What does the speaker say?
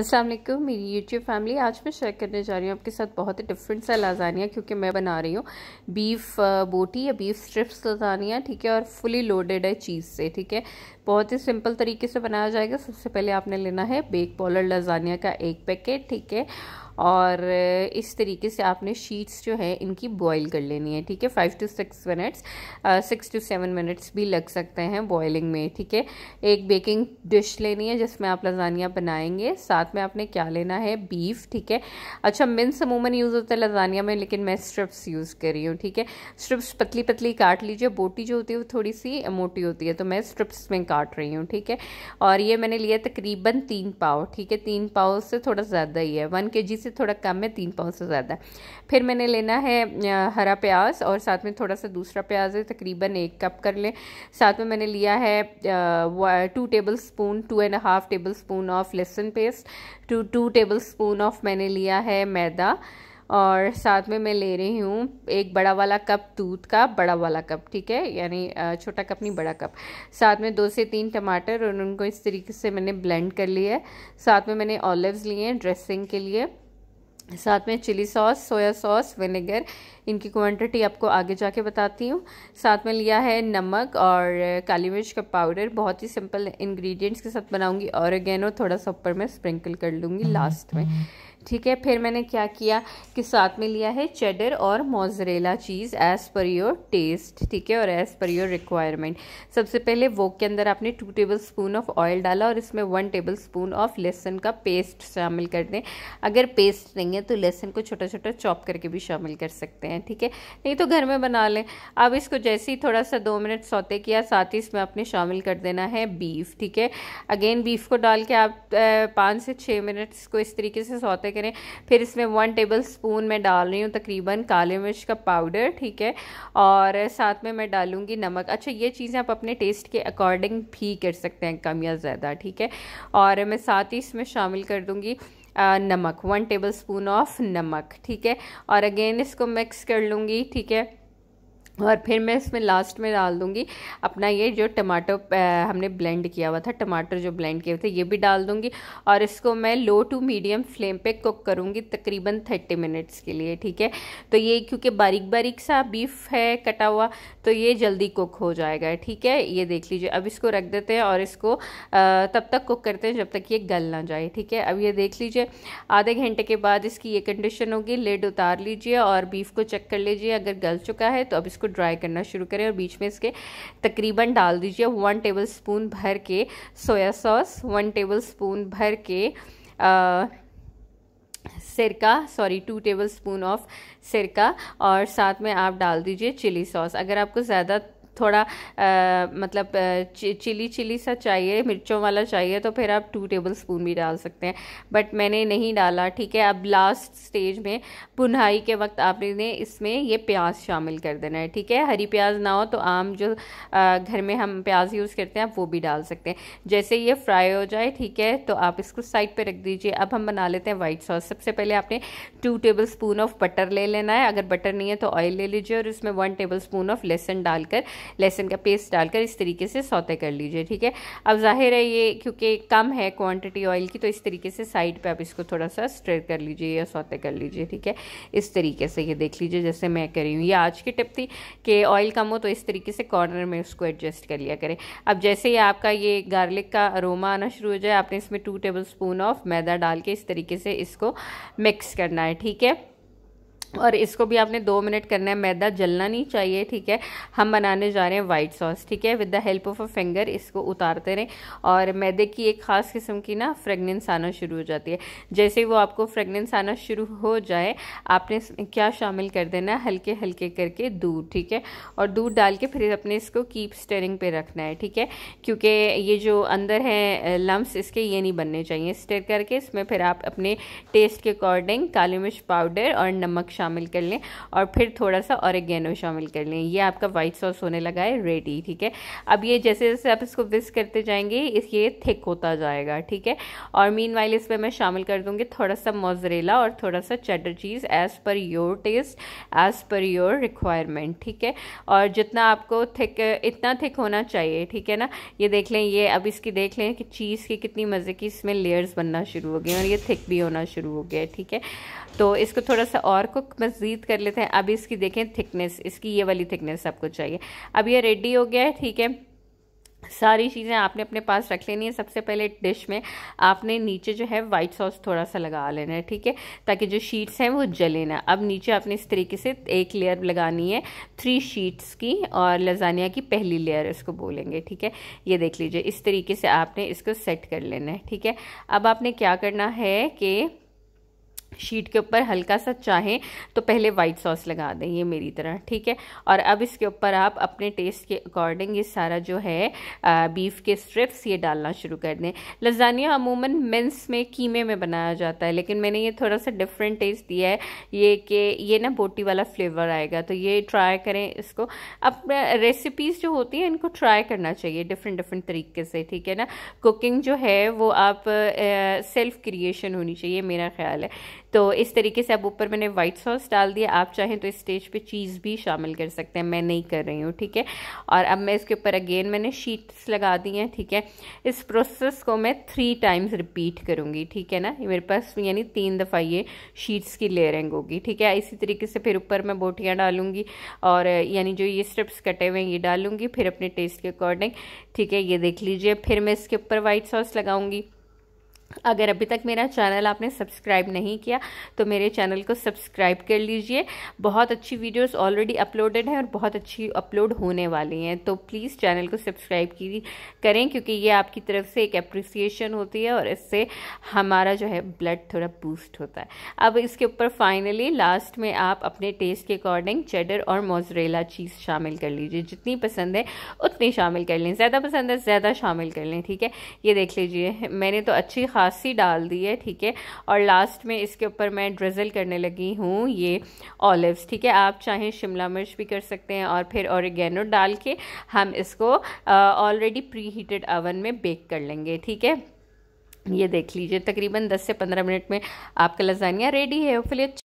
अस्सलाम वालेकुम, मेरी यूट्यूब फैमिली आज मैं शेयर करने जा रही हूँ आपके साथ बहुत ही डिफरेंट सा लाजानिया क्योंकि मैं बना रही हूँ बीफ बोटी या बीफ स्ट्रिप्स लाजानिया ठीक है, और फुली लोडेड है चीज़ से, ठीक है। बहुत ही सिंपल तरीके से बनाया जाएगा। सबसे पहले आपने लेना है बेक पॉलर लाजानिया का एक पैकेट ठीक है और इस तरीके से आपने शीट्स जो है, इनकी बॉईल कर लेनी है, ठीक है? Five to six minutes six to seven minutes भी लग सकते हैं बॉयलिंग में, ठीक है? एक बेकिंग डिश लेनी है, जिसमें आप लजानिया बनाएँगे। साथ में आपने क्या लेना है? बीफ ठीक है? अच्छा मिन्स अमूमन यूज़ होता है लजानिया में, लेकिन मैं स्ट्रिप्स यूज़ कर रही हूँ, ठीक है? स्ट्रिप्स पतली पतली काट लीजिए, बोटी जो होती है वो थोड़ी सी मोटी होती है तो मैं स्ट्रिप्स में काट रही हूँ, ठीक है? और ये मैंने लिया तकरीबन तीन पाव, ठीक है? तीन पाव से थोड़ा ज़्यादा ही है। वन के जी से से थोड़ा कम है, तीन पाउंड से ज़्यादा। फिर मैंने लेना है हरा प्याज और साथ में थोड़ा सा दूसरा प्याज है, तकरीबन एक कप कर लें। साथ में मैंने लिया है two tablespoon two and half tablespoon of लहसुन paste two two tablespoon of मैंने लिया है मैदा। और साथ में मैं ले रही हूँ एक बड़ा वाला कप दूध का, बड़ा वाला कप, ठीक है? यानी छोटा कप नहीं, बड़ा कप। साथ में दो से तीन टमाटर और उनको इस तरीके से मैंने ब्लेंड कर लिया है साथ में मैंने ऑलिव्स लिए हैं ड्रेसिंग के लिए। साथ में chilli sauce soya sauce vinegar इनकी क्वांटिटी आपको आगे जाके बताती हूँ। साथ में लिया है नमक और काली मिर्च का पाउडर। बहुत ही सिंपल इंग्रेडिएंट्स के साथ बनाऊँगी और अगेनो थोड़ा सा ऊपर मैं स्प्रिंकल कर लूँगी लास्ट में। ठीक है, फिर मैंने क्या किया कि साथ में लिया है चेडर और mozzarella cheese as per your taste ठीक है, और एज़ पर योर रिक्वायरमेंट सबसे पहले वो के अंदर आपने two tablespoon of oil डाला और इसमें वन टेबल स्पून ऑफ़ लहसुन का पेस्ट शामिल कर दें। अगर पेस्ट नहीं है तो लहसुन को छोटा छोटा चॉप करके भी शामिल कर सकते हैं, ठीक है? नहीं तो घर में बना लें। अब इसको जैसे ही थोड़ा सा दो मिनट सौते किया, साथ ही इसमें आपने शामिल कर देना है बीफ ठीक है? अगेन बीफ को डाल के आप पाँच से छः मिनट इसको इस तरीके से सौते ऐसे करें। फिर इसमें वन टेबल स्पून मैं डाल रही हूँ तकरीबन काले मिर्च का पाउडर ठीक है? और साथ में मैं डालूँगी नमक। अच्छा ये चीज़ें आप अपने टेस्ट के अकॉर्डिंग भी कर सकते हैं, कम या ज़्यादा, ठीक है? और मैं साथ ही इसमें शामिल कर दूँगी नमक वन टेबल स्पून ऑफ़ नमक, ठीक है? और अगेन इसको मिक्स कर लूँगी, ठीक है? और फिर मैं इसमें लास्ट में डाल दूँगी अपना ये जो टमाटो हमने ब्लेंड किया हुआ था, टमाटर जो ब्लेंड किए थे, ये भी डाल दूँगी। और इसको मैं लो टू मीडियम फ्लेम पे कुक करूँगी तकरीबन थर्टी मिनट्स के लिए, ठीक है? तो ये क्योंकि बारीक बारीक सा बीफ है, कटा हुआ तो ये जल्दी कुक हो जाएगा, ठीक है? ये देख लीजिए, अब इसको रख देते हैं और इसको तब तक कुक करते हैं जब तक ये गल ना जाए, ठीक है? अब ये देख लीजिए, आधे घंटे के बाद इसकी ये कंडीशन होगी लेड उतार लीजिए और बीफ को चेक कर लीजिए, अगर गल चुका है तो अब इसको ड्राई करना शुरू करें और बीच में इसके तकरीबन डाल दीजिए वन टेबल स्पून भर के soya sauce one tablespoon भर के सिरका sorry two tablespoon of सिरका और साथ में आप डाल दीजिए चिली सॉस अगर आपको ज़्यादा थोड़ा आ, मतलब चिली चिली सा चाहिए मिर्चों वाला चाहिए तो फिर आप टू टेबल स्पून भी डाल सकते हैं। बट मैंने नहीं डाला ठीक है? अब लास्ट स्टेज में पुनहाई के वक्त आपने इसमें ये प्याज शामिल कर देना है ठीक है? हरी प्याज ना हो तो आम जो आ, घर में हम प्याज यूज़ करते हैं आप वो भी डाल सकते हैं। जैसे ये फ्राई हो जाए ठीक है? तो आप इसको साइड पर रख दीजिए। अब हम बना लेते हैं वाइट सॉस सबसे पहले आपने two tablespoon of butter ले लेना है। अगर बटर नहीं है तो ऑयल ले लीजिए और इसमें वन टेबल स्पून ऑफ़ लहसन डालकर लहसुन का पेस्ट डालकर इस तरीके से सौते कर लीजिए, ठीक है? अब ज़ाहिर है ये, क्योंकि कम है क्वांटिटी ऑयल की तो इस तरीके से साइड पे आप इसको थोड़ा सा स्ट्रेट कर लीजिए या सौते कर लीजिए, ठीक है? इस तरीके से ये देख लीजिए, जैसे मैं करी हूँ। ये आज की टिप थी कि ऑयल कम हो तो इस तरीके से कॉर्नर में उसको एडजस्ट कर लिया करें। अब जैसे ही आपका ये गार्लिक का अरोमा आना शुरू हो जाए, आपने इसमें टू टेबल स्पून ऑफ़ मैदा डाल के इस तरीके से इसको मिक्स करना है, ठीक है? और इसको भी आपने दो मिनट करना है। मैदा जलना नहीं चाहिए, ठीक है? हम बनाने जा रहे हैं वाइट सॉस ठीक है? With the help of a finger इसको उतारते रहें। और मैदे की एक ख़ास किस्म की ना फ्रेगनेंस आना शुरू हो जाती है। जैसे वो आपको फ्रेगनेंस आना शुरू हो जाए, आपने क्या शामिल कर देना है? हल्के हल्के करके दूध, ठीक है? और दूध डाल के फिर अपने इसको कीप स्टेरिंग पे रखना है, ठीक है? क्योंकि ये जो अंदर है लम्स इसके ये नहीं बनने चाहिए। स्टेर करके इसमें फिर आप अपने टेस्ट के अकॉर्डिंग काली मिर्च पाउडर और नमक शामिल कर लें और फिर थोड़ा सा ऑरिगेनो शामिल कर लें। ये आपका वाइट सॉस होने लगा है रेडी ठीक है? अब ये जैसे जैसे आप इसको विस्क करते जाएँगे, इस, ये थिक होता जाएगा, ठीक है? और मीन वाइल इसमें मैं शामिल कर दूँगी थोड़ा सा मोजरेला और थोड़ा सा cheddar cheese as per your taste as per your requirement ठीक है? और जितना आपको थिक इतना थिक होना चाहिए, ठीक है ना? ये देख लें, ये अब इसकी देख लें कि चीज़ की कितनी मज़े की इसमें लेयर्स बनना शुरू हो गए और ये थिक भी होना शुरू हो गया ठीक है? तो इसको थोड़ा सा और कुक मज़ीद कर लेते हैं। अब इसकी देखें थिकनेस इसकी ये वाली थिकनेस आपको चाहिए। अब ये रेडी हो गया है, ठीक है? सारी चीज़ें आपने अपने पास रख लेनी है। सबसे पहले डिश में आपने नीचे जो है वाइट सॉस थोड़ा सा लगा लेना है, ठीक है? ताकि जो शीट्स हैं वो जले ना। अब नीचे आपने इस तरीके से एक लेयर लगानी है थ्री शीट्स की और लजानिया की पहली लेयर इसको बोलेंगे, ठीक है? ये देख लीजिए, इस तरीके से आपने इसको सेट कर लेना है, ठीक है? अब आपने क्या करना है कि शीट के ऊपर हल्का सा चाहें तो पहले वाइट सॉस लगा दें ये मेरी तरह ठीक है? और अब इसके ऊपर आप अपने टेस्ट के अकॉर्डिंग ये सारा जो है आ, बीफ के स्ट्रिप्स ये डालना शुरू कर दें। लजानिया अमूमन मिन्स में कीमे में बनाया जाता है लेकिन मैंने ये थोड़ा सा डिफरेंट टेस्ट दिया है ये कि ये ना बोटी वाला फ्लेवर आएगा तो ये ट्राई करें इसको। अब रेसिपीज़ जो होती हैं इनको ट्राई करना चाहिए डिफरेंट डिफरेंट तरीके से ठीक है ना? कुकिंग जो है वो आप सेल्फ क्रिएशन होनी चाहिए मेरा ख्याल है। तो इस तरीके से अब ऊपर मैंने वाइट सॉस डाल दिया। आप चाहें तो इस स्टेज पे चीज़ भी शामिल कर सकते हैं। मैं नहीं कर रही हूँ, ठीक है? और अब मैं इसके ऊपर अगेन मैंने शीट्स लगा दी हैं, ठीक है? इस प्रोसेस को मैं थ्री टाइम्स रिपीट करूँगी, ठीक है ना? मेरे पास यानी तीन दफ़ा ये शीट्स की लेयरिंग होगी, ठीक है? इसी तरीके से फिर ऊपर मैं बोटियाँ डालूँगी और यानी जो ये स्ट्रिप्स कटे हुए हैं, ये डालूँगी फिर अपने टेस्ट के अकॉर्डिंग ठीक है? ये देख लीजिए। फिर मैं इसके ऊपर वाइट सॉस लगाऊँगी। अगर अभी तक मेरा चैनल आपने सब्सक्राइब नहीं किया तो मेरे चैनल को सब्सक्राइब कर लीजिए। बहुत अच्छी वीडियोस ऑलरेडी अपलोडेड हैं और बहुत अच्छी अपलोड होने वाली हैं। तो प्लीज़ चैनल को सब्सक्राइब की करें, क्योंकि ये आपकी तरफ़ से एक अप्रिसिएशन होती है और इससे हमारा जो है ब्लड थोड़ा बूस्ट होता है। अब इसके ऊपर फाइनली लास्ट में आप अपने टेस्ट के अकॉर्डिंग चेडर और मोजरेला चीज़ शामिल कर लीजिए। जितनी पसंद है उतनी शामिल कर लें, ज़्यादा पसंद है, ज़्यादा शामिल कर लें, ठीक है? ये देख लीजिए, मैंने तो अच्छी खासी डाल दी है, ठीक है? और लास्ट में इसके ऊपर मैं ड्रिजल करने लगी हूँ ये ऑलिव्स ठीक है? आप चाहें शिमला मिर्च भी कर सकते हैं और फिर ऑरिगेनो डाल के हम इसको ऑलरेडी प्री हीटेड अवन में बेक कर लेंगे, ठीक है? ये देख लीजिए, तकरीबन 10 से 15 मिनट में आपका लजानिया रेडी है फिर